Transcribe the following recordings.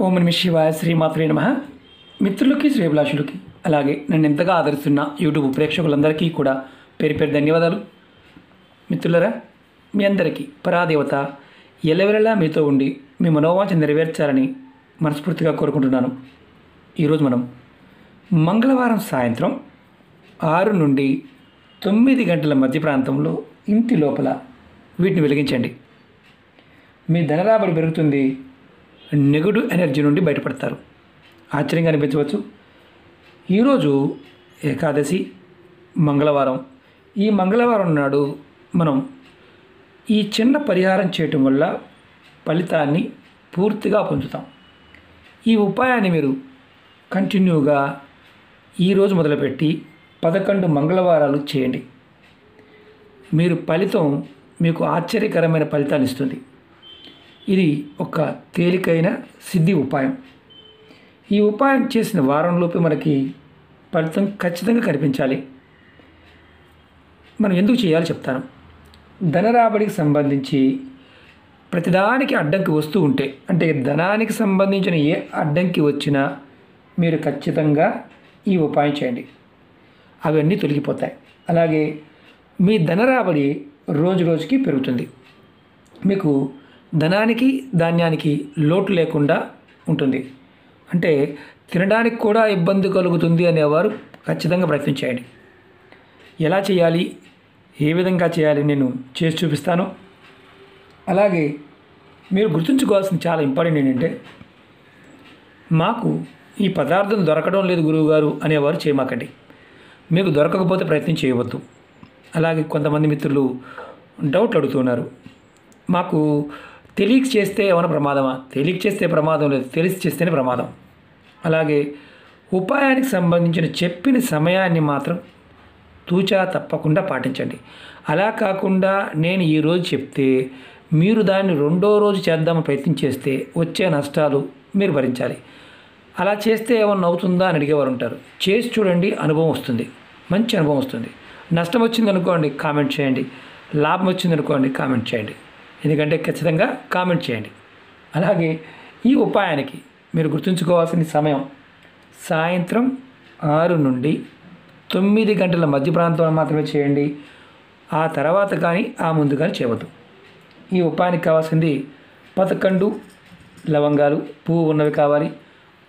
ఓం నమ శివాయ శ్రీమాత్రే నమ. మిత్రులకి శ్రేభిలాషులకి అలాగే నన్ను ఎంతగా ఆదరిస్తున్న యూట్యూబ్ ప్రేక్షకులందరికీ కూడా పేరు పేరు ధన్యవాదాలు. మిత్రులరా మీ అందరికీ పరాదేవత ఎలవెలలా మీతో ఉండి మీ మనోవాంఛ నెరవేర్చాలని మనస్ఫూర్తిగా కోరుకుంటున్నాను. ఈరోజు మనం మంగళవారం సాయంత్రం ఆరు నుండి తొమ్మిది గంటల మధ్య ప్రాంతంలో ఇంటి లోపల వీటిని వెలిగించండి. మీ ధనరాబడి పెరుగుతుంది. నెగటివ్ ఎనర్జీ నుండి బయటపడతారు. ఆశ్చర్యంగా అనిపించవచ్చు. ఈరోజు ఏకాదశి మంగళవారం. ఈ మంగళవారం నాడు మనం ఈ చిన్న పరిహారం చేయటం వల్ల ఫలితాన్ని పూర్తిగా పొందుతాం. ఈ ఉపాయాన్ని మీరు కంటిన్యూగా ఈరోజు మొదలుపెట్టి పదకొండు మంగళవారాలు చేయండి. మీరు ఫలితం మీకు ఆశ్చర్యకరమైన ఫలితాన్ని ఇస్తుంది. ఇది ఒక తేలికైన సిద్ధి ఉపాయం. ఈ ఉపాయం చేసిన వారంలోపే మనకి ఫలితం ఖచ్చితంగా కనిపించాలి. మనం ఎందుకు చేయాలో చెప్తాను. ధన రాబడికి సంబంధించి ప్రతిదానికి అడ్డంకి వస్తూ ఉంటే అంటే ధనానికి సంబంధించిన ఏ అడ్డంకి వచ్చినా మీరు ఖచ్చితంగా ఈ ఉపాయం చేయండి. అవన్నీ తొలగిపోతాయి. అలాగే మీ ధన రాబడి రోజు రోజుకి పెరుగుతుంది. మీకు ధనానికి ధాన్యానికి లోటు లేకుండా ఉంటుంది. అంటే తినడానికి కూడా ఇబ్బంది కలుగుతుంది అనేవారు ఖచ్చితంగా ప్రయత్నం చేయండి. ఎలా చేయాలి? ఏ విధంగా చేయాలి? నేను చేసి చూపిస్తాను. అలాగే మీరు గుర్తుంచుకోవాల్సిన చాలా ఇంపార్టెంట్ ఏంటంటే మాకు ఈ పదార్థం దొరకడం లేదు గురువుగారు అనేవారు చేయమాకండి. మీకు దొరకకపోతే ప్రయత్నం చేయవద్దు. అలాగే కొంతమంది మిత్రులు డౌట్లు అడుగుతున్నారు. మాకు తెలియక చేస్తే ఏమైనా ప్రమాదమా? తెలియక చేస్తే ప్రమాదం లేదు. తెలిసి చేస్తేనే ప్రమాదం. అలాగే ఉపాయానికి సంబంధించిన చెప్పిన సమయాన్ని మాత్రం తూచా తప్పకుండా పాటించండి. అలా కాకుండా నేను ఈరోజు చెప్తే మీరు దాన్ని రెండో రోజు చేద్దామని ప్రయత్నం చేస్తే వచ్చే నష్టాలు మీరు భరించాలి. అలా చేస్తే ఏమన్నా అవుతుందా అని అడిగేవారు ఉంటారు. చేసి చూడండి అనుభవం వస్తుంది. మంచి అనుభవం వస్తుంది. నష్టం వచ్చింది అనుకోండి కామెంట్ చేయండి. లాభం వచ్చింది అనుకోండి కామెంట్ చేయండి. ఎందుకంటే ఖచ్చితంగా కామెంట్ చేయండి. అలాగే ఈ ఉపాయానికి మీరు గుర్తుంచుకోవాల్సిన సమయం సాయంత్రం ఆరు నుండి తొమ్మిది గంటల మధ్య ప్రాంతంలో మాత్రమే చేయండి. ఆ తర్వాత కానీ ఆ ముందు కానీ చేయవద్దు. ఈ ఉపాయానికి కావాల్సింది పదకొండు లవంగాలు పువ్వు ఉన్నవి కావాలి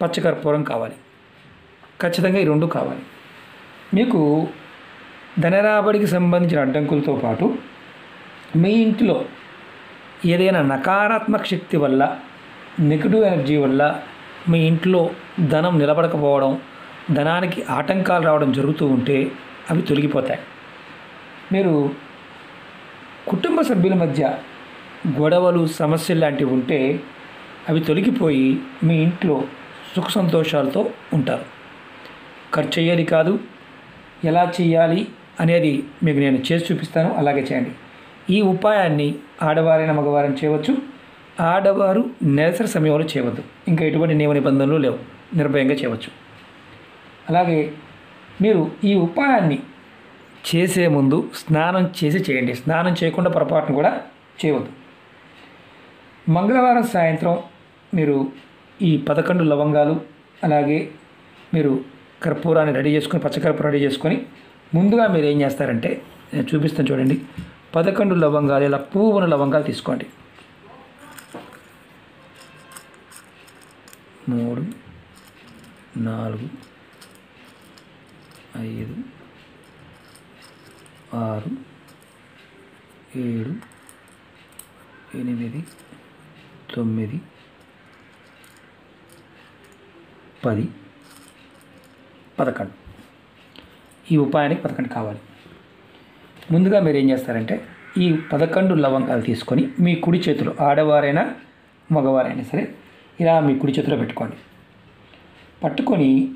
పచ్చకర్పూరం కావాలి. ఖచ్చితంగా ఈ రెండు కావాలి. మీకు ధనరాబడికి సంబంధించిన అడ్డంకులతో పాటు మీ ఇంటిలో ఏదైనా నకారాత్మక శక్తి వల్ల నెగిటివ్ ఎనర్జీ వల్ల మీ ఇంట్లో ధనం నిలబడకపోవడం ధనానికి ఆటంకాలు రావడం జరుగుతూ ఉంటే అవి తొలగిపోతాయి. మీరు కుటుంబ సభ్యుల మధ్య గొడవలు సమస్యలు లాంటివి ఉంటే అవి తొలగిపోయి మీ ఇంట్లో సుఖ సంతోషాలతో ఉంటారు. ఖర్చు అయ్యేది కాదు ఎలా చేయాలి అనేది మీకు నేను చేసి చూపిస్తాను. అలాగే చేయండి. ఈ ఉపాయాన్ని ఆడవారైన మగవారిని చేయవచ్చు. ఆడవారు నెలసరి సమయంలో చేయవద్దు. ఇంకా ఎటువంటి నియమ నిబంధనలు లేవు. నిర్భయంగా చేయవచ్చు. అలాగే మీరు ఈ ఉపాయాన్ని చేసే ముందు స్నానం చేసి చేయండి. స్నానం చేయకుండా పొరపాటును కూడా చేయవద్దు. మంగళవారం సాయంత్రం మీరు ఈ పదకొండు లవంగాలు అలాగే మీరు కర్పూరాన్ని రెడీ చేసుకొని పచ్చకర్పూరం రెడీ చేసుకొని ముందుగా మీరు ఏం చేస్తారంటే నేను చూపిస్తాను చూడండి. పదకొండు లవంగాలు ఇలా పువ్వున లవంగాలు తీసుకోండి. మూడు నాలుగు ఐదు ఆరు ఏడు ఎనిమిది తొమ్మిది పది పదకొండు. ఈ ఉపాయానికి పదకొండు కావాలి. ముందుగా మీరు ఏం చేస్తారంటే ఈ పదకొండు లవంగాలు తీసుకొని మీ కుడి చేతిలో ఆడవారైనా మగవారైనా సరే ఇలా మీ కుడి చేతిలో పెట్టుకోండి. పట్టుకొని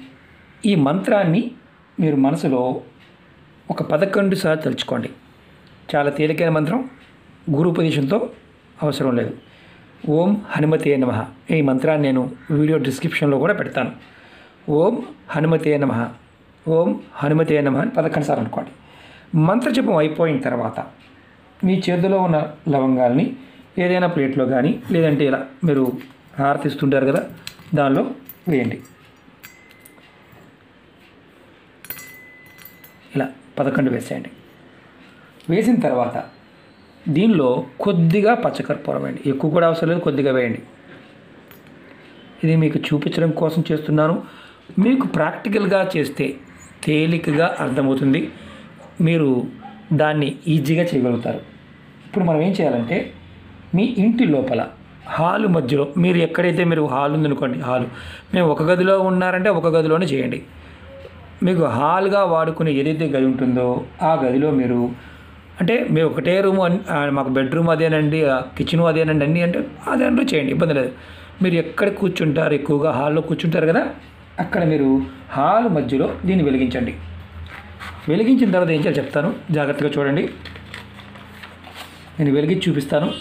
ఈ మంత్రాన్ని మీరు మనసులో ఒక పదకొండు సార్లు తలుచుకోండి. చాలా తేలికైన మంత్రం గురు ఉపదేశంతో అవసరం లేదు. ఓం హనుమతే నమ. ఈ మంత్రాన్ని నేను వీడియో డిస్క్రిప్షన్లో కూడా పెడతాను. ఓం హనుమతే నమ. ఓం హనుమతే నమ అని పదకొండు సార్లు అనుకోండి. మంత్రజపం అయిపోయిన తర్వాత మీ చేతిలో ఉన్న లవంగాల్ని ఏదైనా ప్లేట్లో కానీ లేదంటే ఇలా మీరు హారతిస్తుంటారు కదా దానిలో వేయండి. ఇలా పదకొండు వేసేయండి. వేసిన తర్వాత దీనిలో కొద్దిగా పచ్చకర్పూరం వేయండి. ఎక్కువ కూడా అవసరం లేదు కొద్దిగా వేయండి. ఇది మీకు చూపించడం కోసం చేస్తున్నాను. మీకు ప్రాక్టికల్గా చేస్తే తేలికగా అర్థమవుతుంది. మీరు దాన్ని ఈజీగా చేయగలుగుతారు. ఇప్పుడు మనం ఏం చేయాలంటే మీ ఇంటి లోపల హాలు మధ్యలో మీరు ఎక్కడైతే మీరు హాల్ ఉందనుకోండి హాలు మేము ఒక గదిలో ఉన్నారంటే ఒక గదిలోనే చేయండి. మీకు హాల్గా వాడుకునే ఏదైతే గది ఉంటుందో ఆ గదిలో మీరు అంటే మేము ఒకటే రూమ్ మాకు బెడ్రూమ్ అదేనండి కిచెన్ అదేనండి అన్నీ అంటే అదే చేయండి ఇబ్బంది లేదు. మీరు ఎక్కడ కూర్చుంటారు ఎక్కువగా హాల్లో కూర్చుంటారు కదా అక్కడ మీరు హాల్ మధ్యలో దీన్ని వెలిగించండి. వెలిగించిన తర్వాత ఏం చేయాలో చెప్తాను. జాగ్రత్తగా చూడండి. నేను వెలిగించి చూపిస్తాను.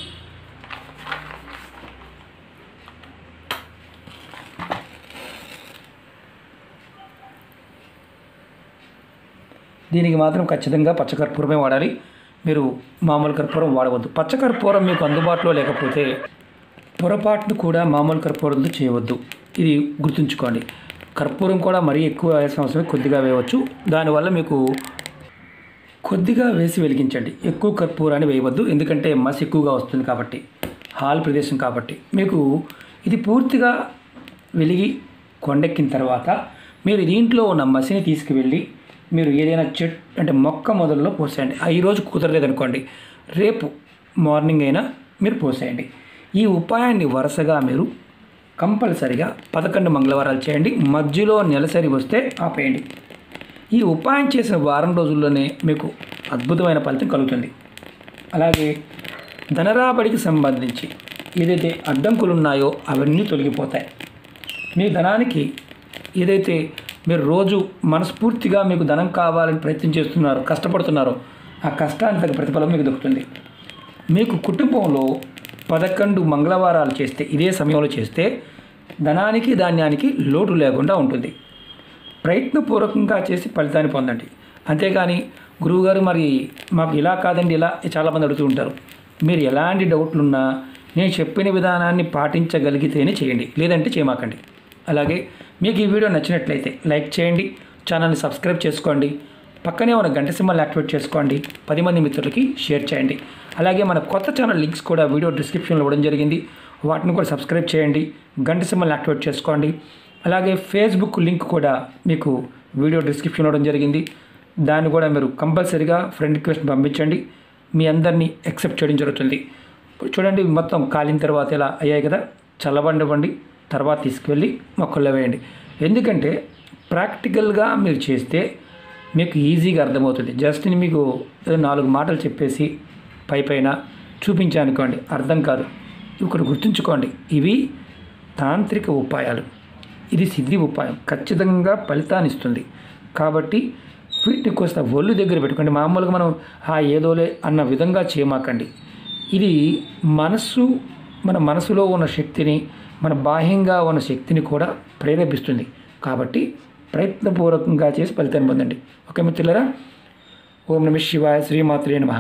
దీనికి మాత్రం ఖచ్చితంగా పచ్చకర్పూరమే వాడాలి. మీరు మామూలు కర్పూరం వాడవద్దు. పచ్చకర్పూరం మీకు అందుబాటులో లేకపోతే పొరపాటును కూడా మామూలు కర్పూరంతో చేయవద్దు. ఇది గుర్తుంచుకోండి. కర్పూరం కూడా మరీ ఎక్కువ వేయాల్సిన అవసరం కొద్దిగా వేయవచ్చు. దానివల్ల మీకు కొద్దిగా వేసి వెలిగించండి. ఎక్కువ కర్పూరాన్ని వేయవద్దు ఎందుకంటే మసి ఎక్కువగా వస్తుంది కాబట్టి హాల్ ప్రదేశం కాబట్టి. మీకు ఇది పూర్తిగా వెలిగి కొండెక్కిన తర్వాత మీరు దీంట్లో ఉన్న మసిని తీసుకువెళ్ళి మీరు ఏదైనా చెట్ అంటే మొక్క మొదల్లో పోసేయండి. ఆ ఈరోజు కుదరలేదు అనుకోండి రేపు మార్నింగ్ అయినా మీరు పోసేయండి. ఈ ఉపాయాన్ని వరుసగా మీరు కంపల్సరిగా పదకొండు మంగళవారాలు చేయండి. మధ్యలో నెలసరి వస్తే ఆపేయండి. ఈ ఉపాయం చేసిన వారం రోజుల్లోనే మీకు అద్భుతమైన ఫలితం కలుగుతుంది. అలాగే ధనరాబడికి సంబంధించి ఏదైతే అడ్డంకులు ఉన్నాయో అవన్నీ తొలగిపోతాయి. మీ ధనానికి ఏదైతే మీరు రోజు మనస్ఫూర్తిగా మీకు ధనం కావాలని ప్రయత్నం చేస్తున్నారో కష్టపడుతున్నారో ఆ కష్టానికి తగ్గ ప్రతిఫలం మీకు దొరుకుతుంది మీకు కుటుంబంలో పదకొండు మంగళవారాలు చేస్తే ఇదే సమయంలో చేస్తే ధనానికి ధాన్యానికి లోటు లేకుండా ఉంటుంది. ప్రయత్నపూర్వకంగా చేసి ఫలితాన్ని పొందండి. అంతేగాని గురువుగారు మరి మాకు ఇలా కాదండి ఇలా చాలామంది అడుగుతూ ఉంటారు. మీరు ఎలాంటి డౌట్లున్నా నేను చెప్పిన విధానాన్ని పాటించగలిగితేనే చేయండి లేదంటే చేయమాకండి. అలాగే మీకు ఈ వీడియో నచ్చినట్లయితే లైక్ చేయండి ఛానల్ని సబ్స్క్రైబ్ చేసుకోండి. పక్కనే ఉన్న గంట సింబల్ యాక్టివేట్ చేసుకోండి. పది మంది మిత్రులకి షేర్ చేయండి. అలాగే మన కొత్త ఛానల్ లింక్స్ కూడా వీడియో డిస్క్రిప్షన్లో ఇవ్వడం జరిగింది. వాటిని కూడా సబ్స్క్రైబ్ చేయండి. గంట సింబల్ యాక్టివేట్ చేసుకోండి. అలాగే ఫేస్బుక్ లింక్ కూడా మీకు వీడియో డిస్క్రిప్షన్ ఇవ్వడం జరిగింది. దాన్ని కూడా మీరు కంపల్సరీగా ఫ్రెండ్ రిక్వెస్ట్ పంపించండి. మీ అందరినీ యాక్సెప్ట్ చేయడం జరుగుతుంది. చూడండి మొత్తం కాలిన తర్వాత ఇలా అయ్యాయి కదా? చల్లబండివ్వండి తర్వాత తీసుకువెళ్ళి మొక్కల్లో వేయండి. ఎందుకంటే ప్రాక్టికల్గా మీరు చేస్తే మీకు ఈజీగా అర్థమవుతుంది. జస్ట్ నేను మీకు నాలుగు మాటలు చెప్పేసి పై పైన చూపించానుకోండి. అర్థం కాదు. ఇక్కడ గుర్తుంచుకోండి. ఇవి తాంత్రిక ఉపాయాలు. ఇది సిద్ధి ఉపాయం. ఖచ్చితంగా ఫలితాన్ని ఇస్తుంది. కాబట్టి వీటిని కోస్త ఒళ్ళు దగ్గర పెట్టుకోండి. మామూలుగా మనం ఆ ఏదోలే అన్న విధంగా చేయమాకండి. ఇది మనస్సు మన మనసులో ఉన్న శక్తిని మన బాహ్యంగా ఉన్న శక్తిని కూడా ప్రేరేపిస్తుంది. కాబట్టి ప్రయత్నపూర్వకంగా చేసి ఫలితాన్ని పొందండి. ఓకే మిత్రులరా? ఓం నమ శివాయ శ్రీమాత్రే నమ.